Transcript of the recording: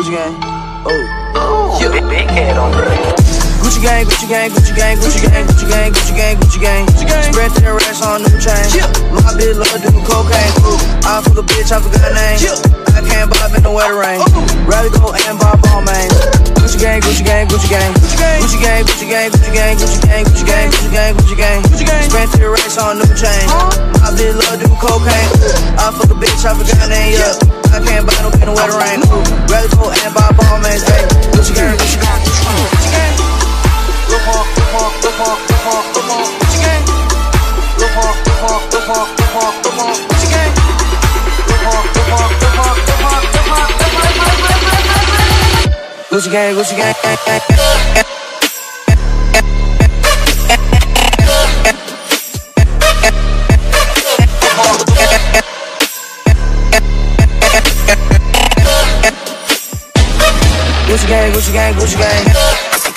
Gucci gang. Oh. Yeah. Big, big head on Gucci gang, Gucci gang, Gucci gang, Gucci gang, Gucci gang, Gucci gang, Gucci gang. Spread their racks on new chain. My bitch love doing cocaine. I fuck a bitch, I forgot her name. I can't bob in the weather rain. Rather go and buy Balmain. Gucci gang, Gucci gang, Gucci gang. Gucci gang, Gucci gang, Gucci gang, Gucci gang, Gucci gang, Gucci gang, Gucci gang. Gucci gang. Spread their racks on new chain. My bitch love doing cocaine. Fuck a her name. Yeah. I can't buy no in the weather rain. Rather go and buy Balmain. Hey, Gucci gang, Gucci gang, Gucci gang. Look on, look on, look on, look on, look on, Gucci gang. Look on, look on, look on, look on, look on, Gucci gang. Look on, look on, look on, look on, look on, look on, Gucci gang, Gucci gang. Gucci gang, Gucci gang, Gucci gang.